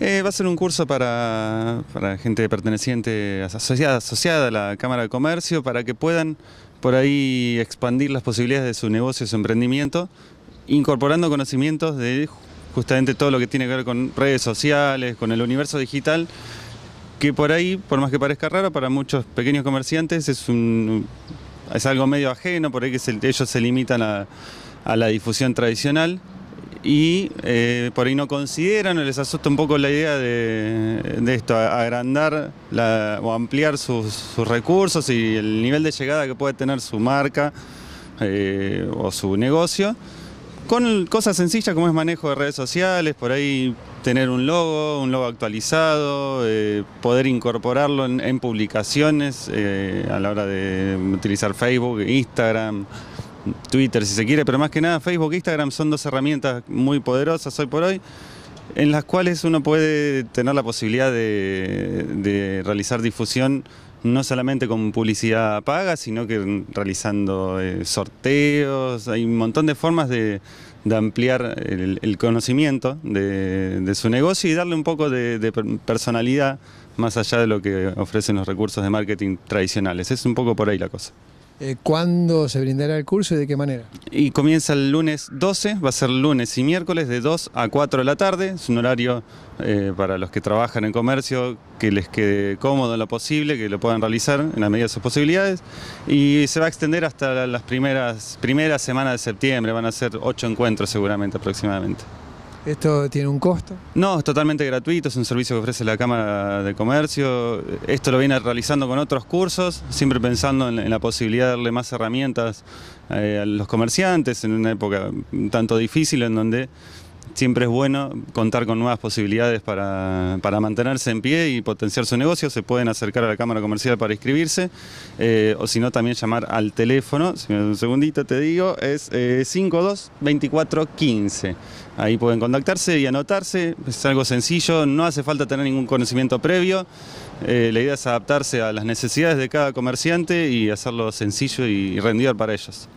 Eh, va a ser un curso para, para gente perteneciente, asociada, asociada a la Cámara de Comercio, para que puedan por ahí expandir las posibilidades de su negocio, su emprendimiento, incorporando conocimientos de justamente todo lo que tiene que ver con redes sociales, con el universo digital, que por ahí, por más que parezca raro, para muchos pequeños comerciantes es, un, es algo medio ajeno, por ahí que ellos se limitan a, a la difusión tradicional y eh, por ahí no consideran o les asusta un poco la idea de, esto, agrandar o ampliar sus, recursos y el nivel de llegada que puede tener su marca eh, o su negocio, con cosas sencillas como es manejo de redes sociales, por ahí tener un logo, un logo actualizado, eh, poder incorporarlo en publicaciones a la hora de utilizar Facebook, Instagram. Twitter si se quiere, pero más que nada Facebook e Instagram son dos herramientas muy poderosas hoy por hoy, en las cuales uno puede tener la posibilidad de, realizar difusión no solamente con publicidad paga, sino que realizando eh, sorteos, hay un montón de formas de, ampliar el, conocimiento de, su negocio y darle un poco de personalidad más allá de lo que ofrecen los recursos de marketing tradicionales. Es un poco por ahí la cosa. Eh, ¿Cuándo se brindará el curso y de qué manera? Y comienza el lunes 12, va a ser lunes y miércoles de 2 a 4 de la tarde. Es un horario eh, para los que trabajan en comercio que les quede cómodo lo posible, que lo puedan realizar en la medida de sus posibilidades. Y se va a extender hasta las primeras, primeras semanas de septiembre, van a ser 8 encuentros seguramente aproximadamente. ¿Esto tiene un costo? No, es totalmente gratuito, es un servicio que ofrece la Cámara de Comercio. Esto lo viene realizando con otros cursos, siempre pensando en, la posibilidad de darle más herramientas eh, a los comerciantes en una época tanto difícil en donde siempre es bueno contar con nuevas posibilidades para, mantenerse en pie y potenciar su negocio. Se pueden acercar a la Cámara Comercial para inscribirse eh, o si no también llamar al teléfono, si un segundito te digo, es eh, 52 24 15. Ahí pueden contactarse y anotarse, es algo sencillo, no hace falta tener ningún conocimiento previo. Eh, la idea es adaptarse a las necesidades de cada comerciante y hacerlo sencillo y rendido para ellos.